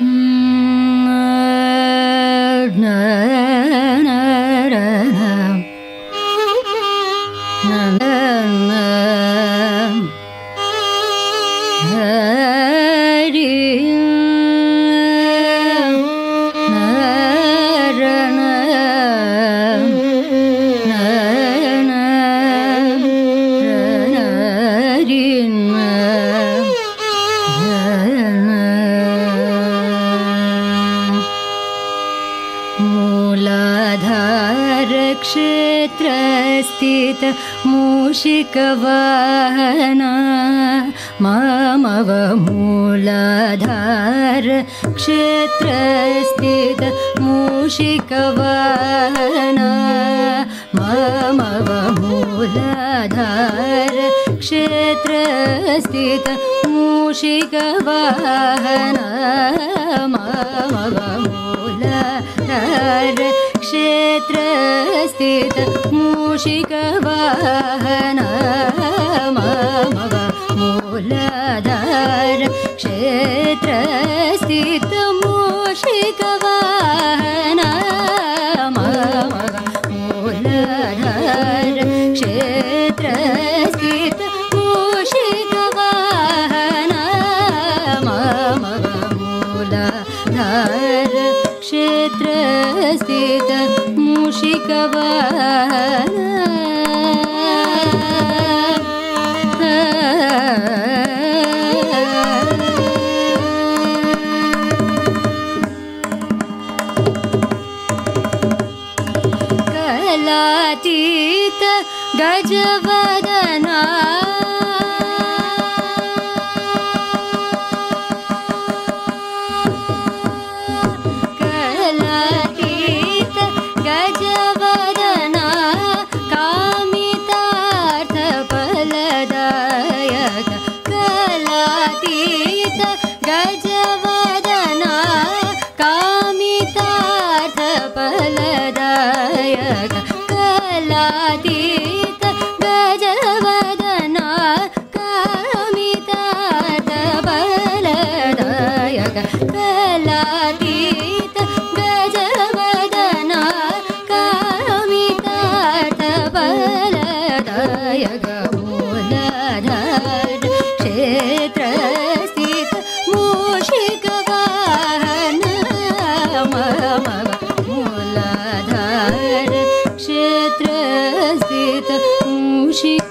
Mm-hmm. क्षेत्रस्थित मूषिकवाहना मामव मूलाधार क्षेत्रस्थित मूषिकवाहना मामव मूलाधार क्षेत्रस्थित मूषिकवाहना मामव मूलाधार क्षेत्रस्थित मूषिकवाहना मम मूलाधार क्षेत्रस्थित मूषिकवाहना गजवदना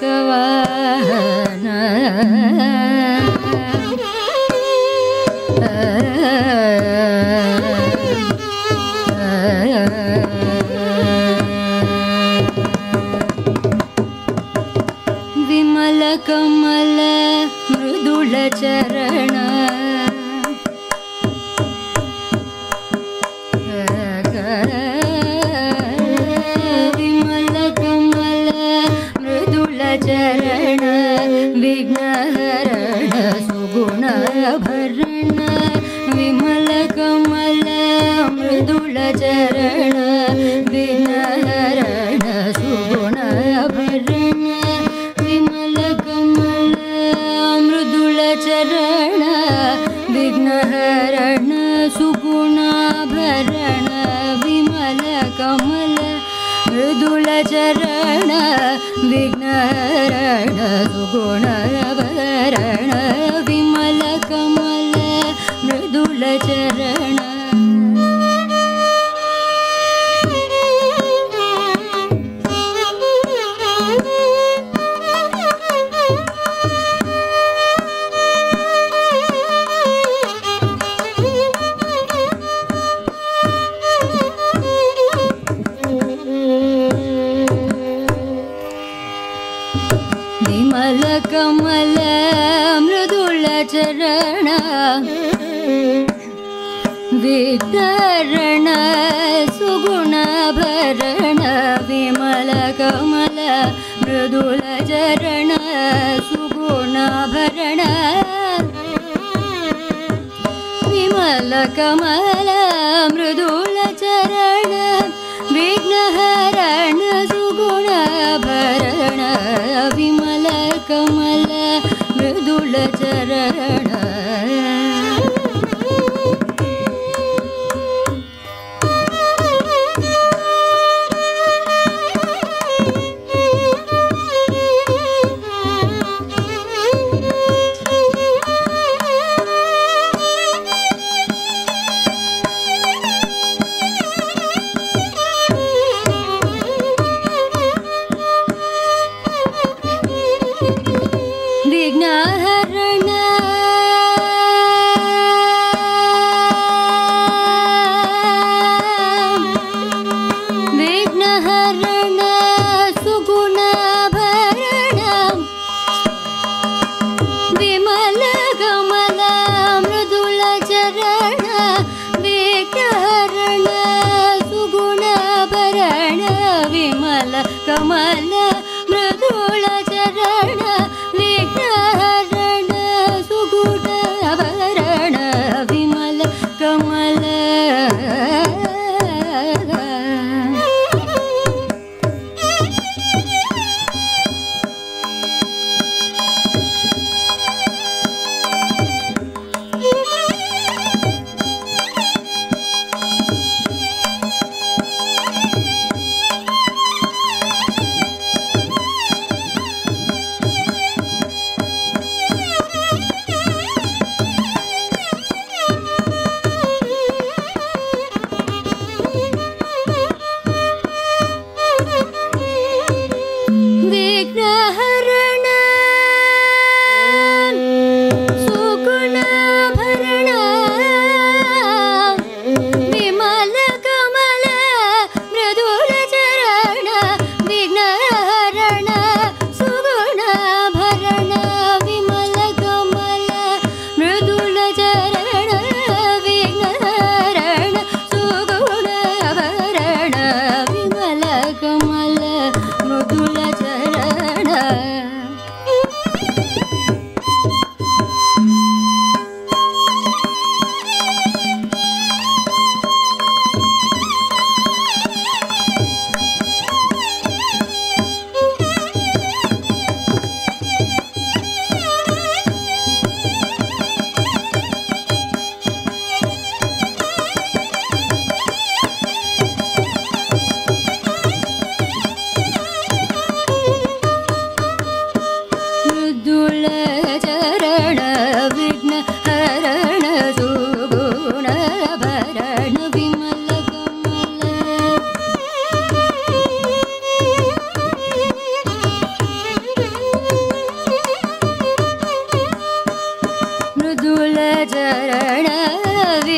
Bhagavan. Mm. सुगुणभरण विमलकमल मृदुलचरण विघ्नहरण सुगुणभरण विमलकमल मृदुलचरण विघ्नहरण सुगुणाभरण विमलकमल मृदुलचरण विघ्नहरण सुगुणभरण वितरण सुगुणभरण विमलकमल मृदुलचरण सुगुणभरण विमलकमल मृदुलचरण विघ्नहरण सुगुणभरण विमलकमल मृदुलचरण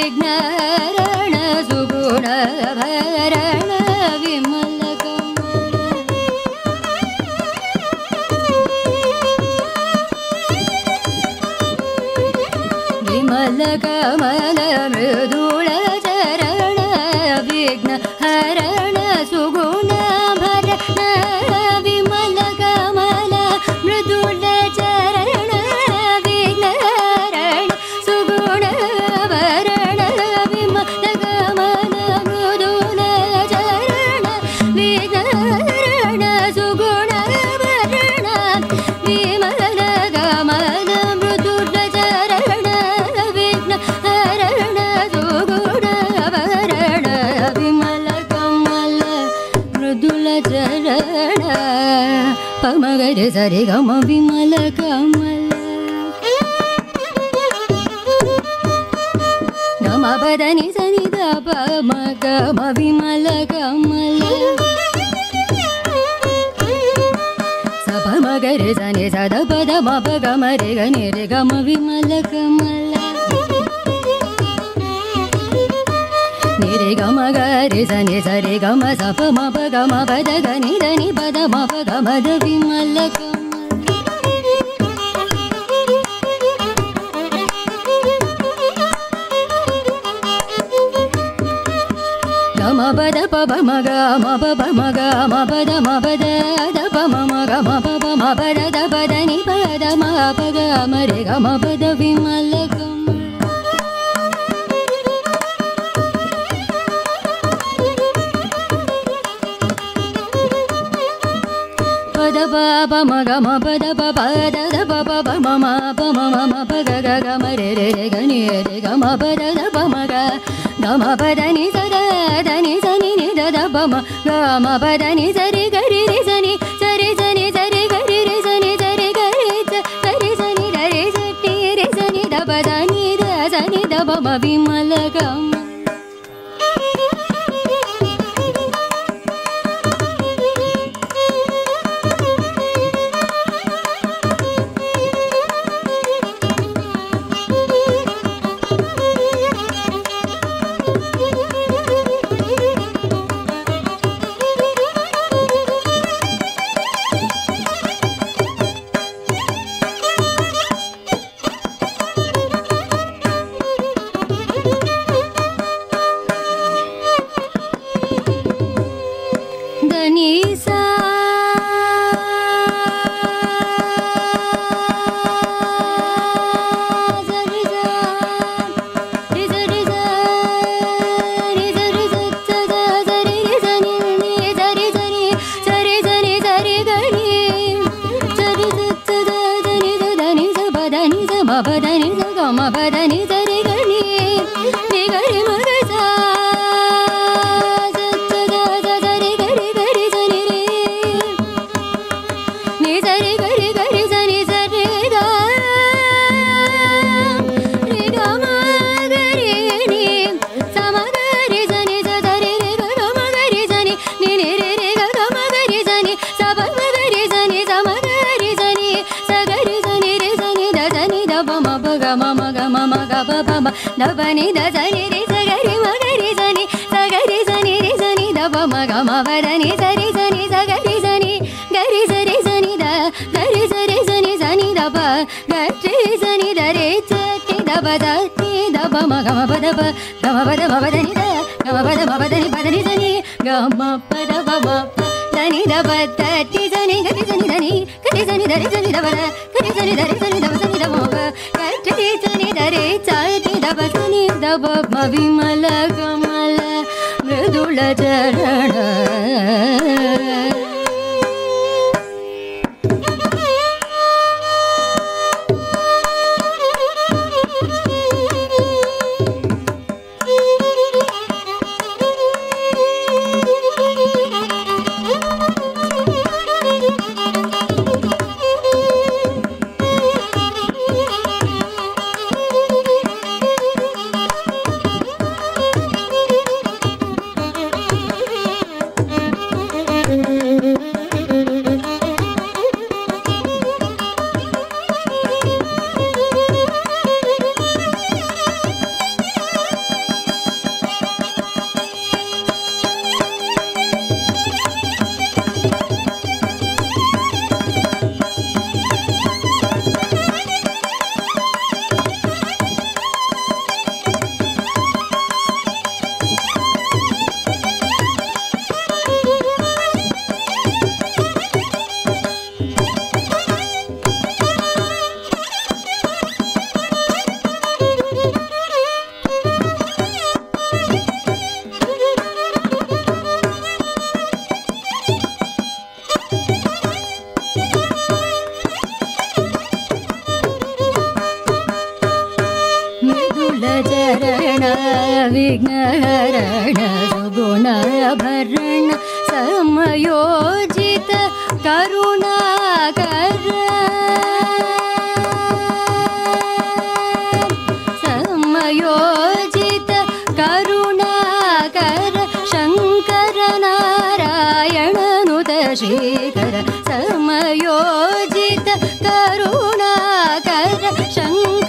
ignorant. సరి గమ విమల కమల గమ పదని సని దమ గమ విమల కమల సభ మగరి సని సద పద మగ గమ రి గని రి గమ విమల కమల నిరి గమ గరి సని సరి గమ సప మప గమ పద గని దని పద మప గమ ద విమల గమ పద ప మ గ మ ప ప మ గ మ ప ద మ ప ద ద ప మ మ గ మ ప ప మ ప ద ద ప ద ని ప ద మ ప గ మ రి గ మ ప ద విమల గ గ మ పద ని స ద ద ని స ని ని ద ద ప మ గ మ పద ని స రి గ రి రి స ని స రి స ని స రి గ రి రి స ని స రి గ రి స స రి స ని ద రి స టి రి స ని ద ప ద ని ద స ని ద ప మ విమల गणेश ప ప మ ద ప ని ద సని రి స గరి మ గరి సని స గరి సని రి సని ద ప మ గ మ ప ద ని స రి సని స గరి సని గరి స రి సని ద గరి స రి సని సని ద ప గ రి సని ద రి చ టి ద ప ద టి ద ప మ గ మ ప ద ప గ మ ప ద మ ప ద ని ద గ మ ప ద మ ప ద ని ప ద विमलकमल मृदुलचरण विघ्नहरण सुगुणभरण समयोजित करुणाकर। समयोजित करुणाकर शङ्कर शेखर। समयोजित करुणाकर शङ्कर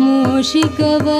मूषिकवाहन